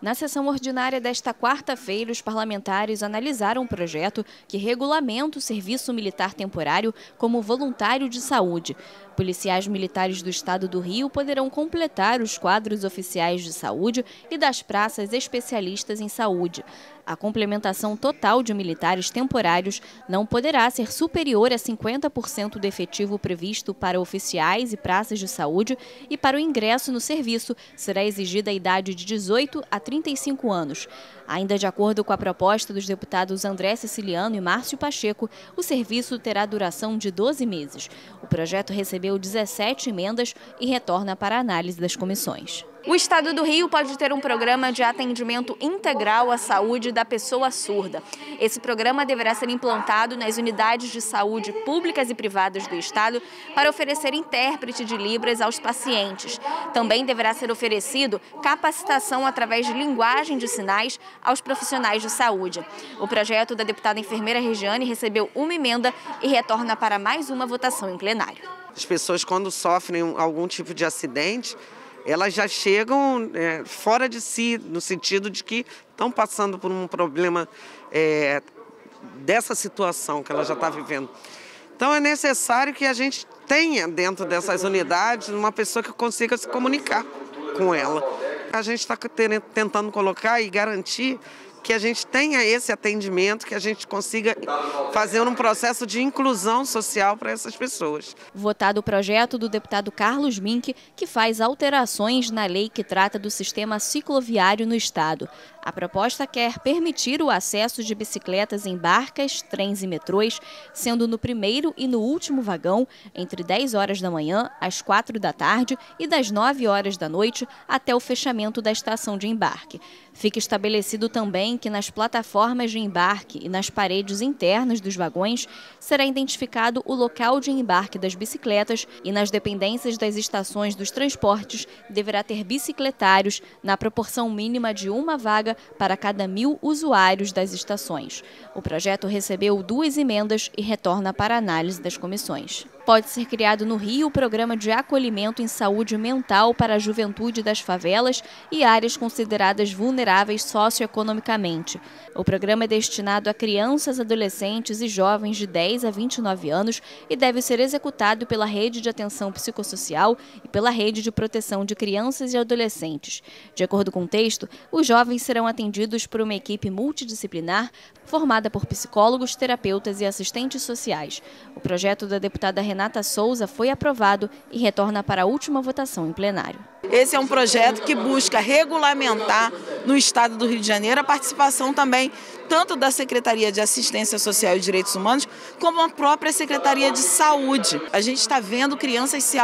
Na sessão ordinária desta quarta-feira, os parlamentares analisaram um projeto que regulamenta o serviço militar temporário como voluntário de saúde. Policiais militares do Estado do Rio poderão completar os quadros oficiais de saúde e das praças especialistas em saúde. A complementação total de militares temporários não poderá ser superior a 50% do efetivo previsto para oficiais e praças de saúde e para o ingresso no serviço será exigida a idade de 18 a 35 anos. Ainda de acordo com a proposta dos deputados André Siciliano e Márcio Pacheco, o serviço terá duração de 12 meses. O projeto recebeu 17 emendas e retorna para análise das comissões. O Estado do Rio pode ter um programa de atendimento integral à saúde da pessoa surda. Esse programa deverá ser implantado nas unidades de saúde públicas e privadas do Estado para oferecer intérprete de Libras aos pacientes. Também deverá ser oferecido capacitação através de linguagem de sinais aos profissionais de saúde. O projeto da deputada enfermeira Regiane recebeu uma emenda e retorna para mais uma votação em plenário. As pessoas, quando sofrem algum tipo de acidente, elas já chegam é, fora de si, no sentido de que estão passando por um problema é, dessa situação que ela já está vivendo. Então é necessário que a gente tenha dentro dessas unidades uma pessoa que consiga se comunicar com ela. A gente está tentando colocar e garantir que a gente tenha esse atendimento, que a gente consiga fazer um processo de inclusão social para essas pessoas. Votado o projeto do deputado Carlos Mink, que faz alterações na lei que trata do sistema cicloviário no Estado. A proposta quer permitir o acesso de bicicletas em barcas, trens e metrôs, sendo no primeiro e no último vagão, entre 10 horas da manhã às 4 da tarde e das 9 horas da noite até o fechamento da estação de embarque. Fica estabelecido também que nas plataformas de embarque e nas paredes internas dos vagões será identificado o local de embarque das bicicletas e nas dependências das estações dos transportes deverá ter bicicletários na proporção mínima de uma vaga para cada mil usuários das estações. O projeto recebeu duas emendas e retorna para análise das comissões. Pode ser criado no Rio o programa de acolhimento em saúde mental para a juventude das favelas e áreas consideradas vulneráveis socioeconomicamente. O programa é destinado a crianças, adolescentes e jovens de 10 a 29 anos e deve ser executado pela Rede de Atenção Psicossocial e pela Rede de Proteção de Crianças e Adolescentes. De acordo com o texto, os jovens serão atendidos por uma equipe multidisciplinar formada por psicólogos, terapeutas e assistentes sociais. O projeto da deputada Renata Souza foi aprovado e retorna para a última votação em plenário. Esse é um projeto que busca regulamentar no estado do Rio de Janeiro a participação também tanto da Secretaria de Assistência Social e Direitos Humanos, como a própria Secretaria de Saúde. A gente está vendo crianças se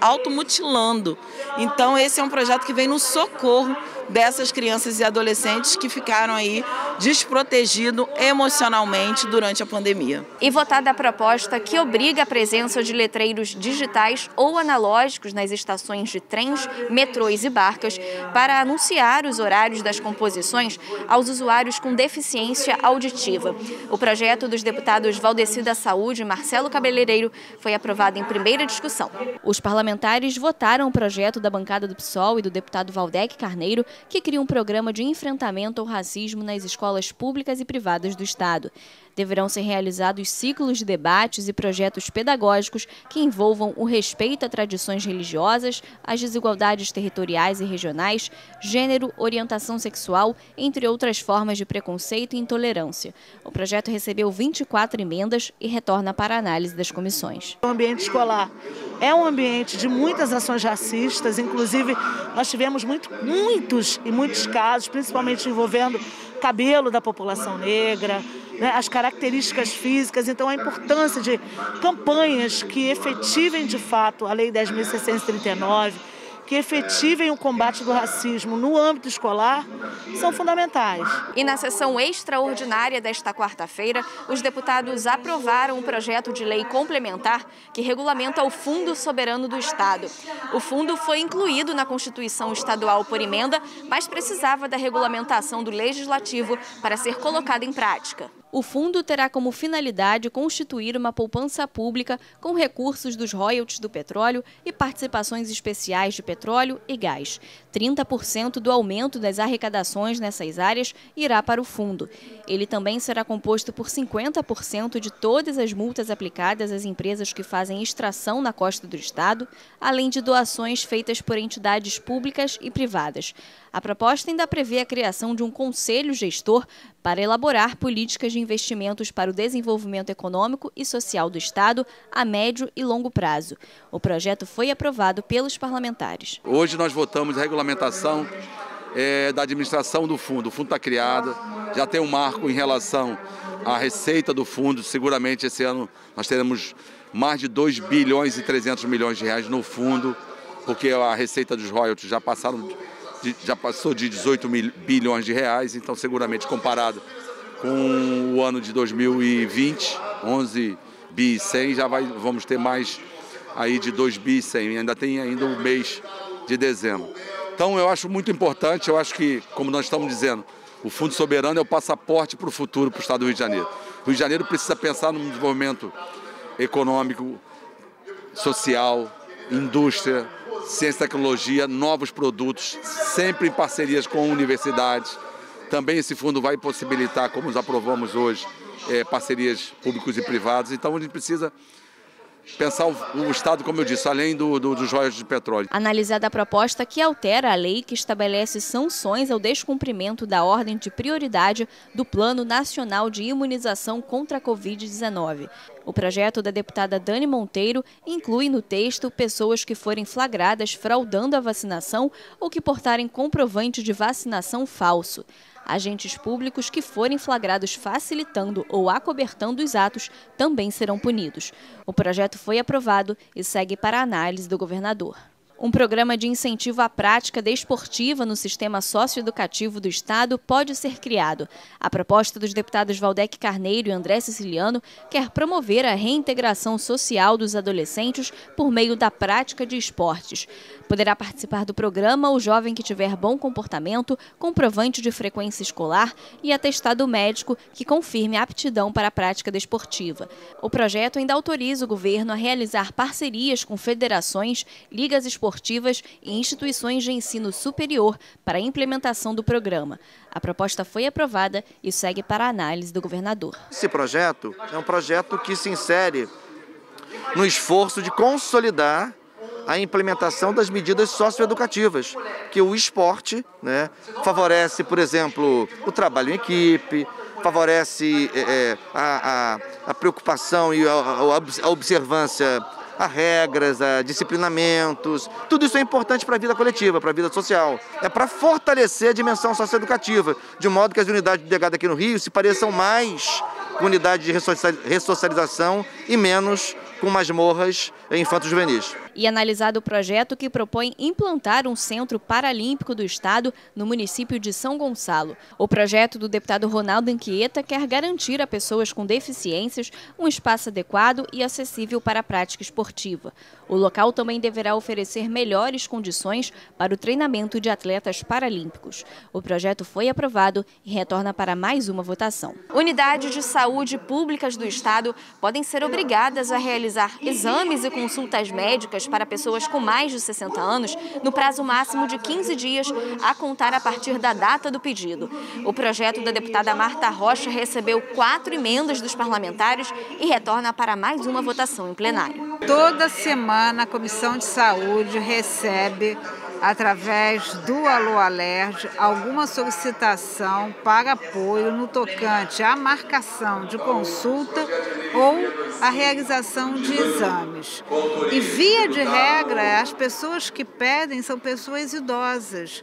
automutilando. Então, esse é um projeto que vem no socorro dessas crianças e adolescentes que ficaram aí desprotegidos emocionalmente durante a pandemia. E votada a proposta que obriga a presença de letreiros digitais ou analógicos nas estações de trens, metrôs e barcas para anunciar os horários das composições aos usuários com deficiência auditiva. O projeto dos deputados Valdeci da Saúde e Marcelo Cabeleireiro foi aprovado em primeira discussão. Os parlamentares votaram o projeto da bancada do PSOL e do deputado Valdec Carneiro que cria um programa de enfrentamento ao racismo nas escolas públicas e privadas do Estado. Deverão ser realizados ciclos de debates e projetos pedagógicos que envolvam o respeito a tradições religiosas, as desigualdades territoriais e regionais, gênero, orientação sexual, entre outras formas de preconceito e intolerância. O projeto recebeu 24 emendas e retorna para análise das comissões. O ambiente escolar é um ambiente de muitas ações racistas, inclusive nós tivemos muito, muitos e muitos casos, principalmente envolvendo cabelo da população negra, né, as características físicas, então a importância de campanhas que efetivem de fato a Lei 10.639 que efetivem o combate do racismo no âmbito escolar são fundamentais. E na sessão extraordinária desta quarta-feira, os deputados aprovaram um projeto de lei complementar que regulamenta o Fundo Soberano do Estado. O fundo foi incluído na Constituição Estadual por emenda, mas precisava da regulamentação do Legislativo para ser colocado em prática. O fundo terá como finalidade constituir uma poupança pública com recursos dos royalties do petróleo e participações especiais de petróleo e gás. 30% do aumento das arrecadações nessas áreas irá para o fundo. Ele também será composto por 50% de todas as multas aplicadas às empresas que fazem extração na costa do estado, além de doações feitas por entidades públicas e privadas. A proposta ainda prevê a criação de um conselho gestor para elaborar políticas de investimentos para o desenvolvimento econômico e social do Estado a médio e longo prazo. O projeto foi aprovado pelos parlamentares. Hoje nós votamos a regulamentação é, da administração do fundo. O fundo está criado, já tem um marco em relação à receita do fundo. Seguramente esse ano nós teremos mais de 2 bilhões e 300 milhões de reais no fundo, porque a receita dos royalties já passaram já passou de 18 mil, bilhões de reais, então seguramente comparado com o ano de 2020, 11 bi 100, já vai, vamos ter mais aí de 2 bi 100, ainda tem ainda o mês de dezembro. Então eu acho muito importante, eu acho que, como nós estamos dizendo, o Fundo Soberano é o passaporte para o futuro para o Estado do Rio de Janeiro. O Rio de Janeiro precisa pensar no desenvolvimento econômico, social, indústria, ciência e tecnologia, novos produtos, sempre em parcerias com universidades. Também esse fundo vai possibilitar, como nós aprovamos hoje, é, parcerias públicos e privados. Então a gente precisa pensar o, o, Estado, como eu disse, além do, do, dos royalties de petróleo. Analisada a proposta que altera a lei que estabelece sanções ao descumprimento da ordem de prioridade do Plano Nacional de Imunização contra a Covid-19. O projeto da deputada Dani Monteiro inclui no texto pessoas que forem flagradas fraudando a vacinação ou que portarem comprovante de vacinação falso. Agentes públicos que forem flagrados facilitando ou acobertando os atos também serão punidos. O projeto foi aprovado e segue para análise do governador. Um programa de incentivo à prática desportiva no sistema socioeducativo do Estado pode ser criado. A proposta dos deputados Valdec Carneiro e André Siciliano quer promover a reintegração social dos adolescentes por meio da prática de esportes. Poderá participar do programa o jovem que tiver bom comportamento, comprovante de frequência escolar e atestado médico que confirme aptidão para a prática desportiva. O projeto ainda autoriza o governo a realizar parcerias com federações, ligas esportivas esportivas e instituições de ensino superior para a implementação do programa. A proposta foi aprovada e segue para a análise do governador. Esse projeto é um projeto que se insere no esforço de consolidar a implementação das medidas socioeducativas, que o esporte né, favorece, por exemplo, o trabalho em equipe, favorece é, a, a, a, preocupação e a, a observância a regras, a disciplinamentos. Tudo isso é importante para a vida coletiva, para a vida social. É para fortalecer a dimensão socioeducativa, de modo que as unidades de delegado aqui no Rio se pareçam mais com unidades de ressocialização e menos com masmorras infantos juvenis. E analisado o projeto que propõe implantar um centro paralímpico do estado no município de São Gonçalo. O projeto do deputado Ronaldo Anquieta quer garantir a pessoas com deficiências um espaço adequado e acessível para a prática esportiva. O local também deverá oferecer melhores condições para o treinamento de atletas paralímpicos. O projeto foi aprovado e retorna para mais uma votação. Unidades de saúde públicas do estado podem ser obrigadas a realizar exames e consultas médicas para pessoas com mais de 60 anos no prazo máximo de 15 dias a contar a partir da data do pedido. O projeto da deputada Marta Rocha recebeu quatro emendas dos parlamentares e retorna para mais uma votação em plenário. Toda semana a Comissão de Saúde recebe através do Alô Alerj, alguma solicitação para apoio no tocante à marcação de consulta ou a realização de exames. E, via de regra, as pessoas que pedem são pessoas idosas,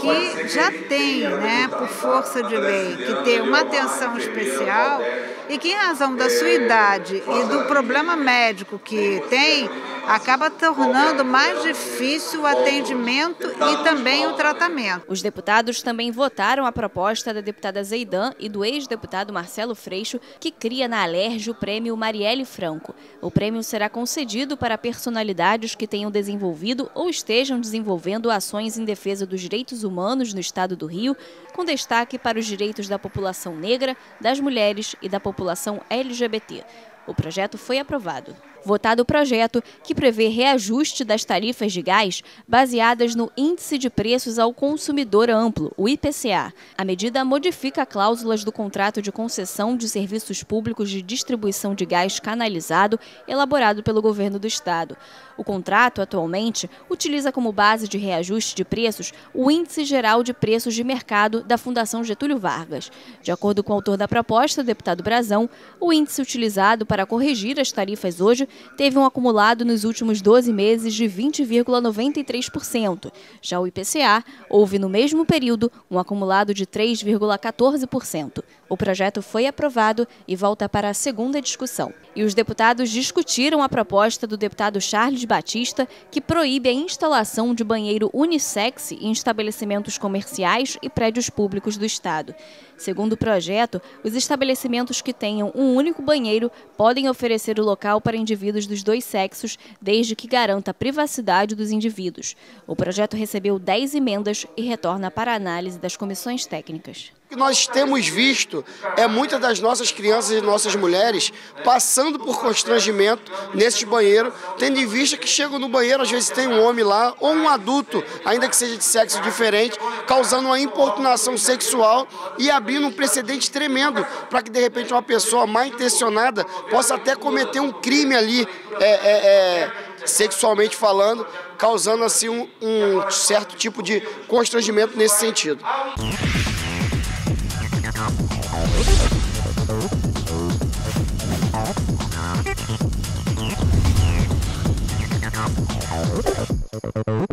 que já têm, né, por força de lei, que ter uma atenção especial e que, em razão da sua idade e do problema médico que tem, acaba tornando mais difícil o atendimento e também o tratamento. Os deputados também votaram a proposta da deputada Zeidan e do ex-deputado Marcelo Freixo, que cria na Alerj o prêmio Marielle Franco. O prêmio será concedido para personalidades que tenham desenvolvido ou estejam desenvolvendo ações em defesa dos direitos Humanos no Estado do Rio, com destaque para os direitos da população negra, das mulheres e da população LGBT. O projeto foi aprovado votado o projeto que prevê reajuste das tarifas de gás baseadas no Índice de Preços ao Consumidor Amplo, o IPCA. A medida modifica cláusulas do contrato de concessão de serviços públicos de distribuição de gás canalizado elaborado pelo governo do estado. O contrato, atualmente, utiliza como base de reajuste de preços o Índice Geral de Preços de Mercado da Fundação Getúlio Vargas. De acordo com o autor da proposta, deputado Brazão, o índice utilizado para corrigir as tarifas hoje teve um acumulado nos últimos 12 meses de 20,93%. Já o IPCA houve no mesmo período um acumulado de 3,14%. O projeto foi aprovado e volta para a segunda discussão. E os deputados discutiram a proposta do deputado Charles Batista, que proíbe a instalação de banheiro unissex em estabelecimentos comerciais e prédios públicos do Estado. Segundo o projeto, os estabelecimentos que tenham um único banheiro podem oferecer o local para indivíduos dos dois sexos, desde que garanta a privacidade dos indivíduos. O projeto recebeu 10 emendas e retorna para análise das comissões técnicas que nós temos visto é muitas das nossas crianças e nossas mulheres passando por constrangimento nesses banheiros, tendo em vista que chegam no banheiro, às vezes tem um homem lá, ou um adulto, ainda que seja de sexo diferente, causando uma importunação sexual e abrindo um precedente tremendo para que de repente uma pessoa mal intencionada possa até cometer um crime ali, é, é, é, sexualmente falando, causando assim um, um certo tipo de constrangimento nesse sentido. Oh.